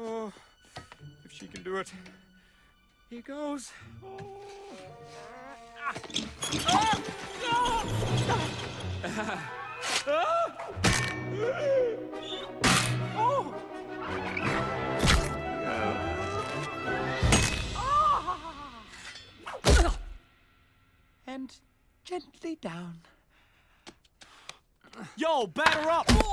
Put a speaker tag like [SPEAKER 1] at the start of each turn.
[SPEAKER 1] Oh, if she can do it. Here goes. Oh. Ah. Ah. Ah. Oh. And gently down.
[SPEAKER 2] Yo, batter up!